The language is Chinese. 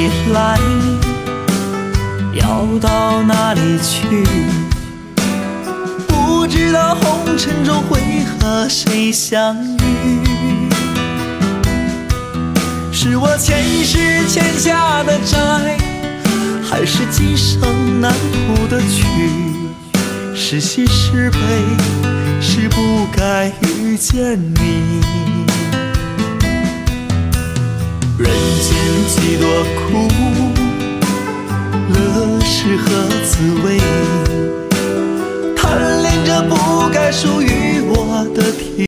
你来要到哪里去不知道红尘中会和谁相遇？是我前世欠下的债还是今生难卜的曲？是喜是悲是不该遇见你。我苦乐是何滋味？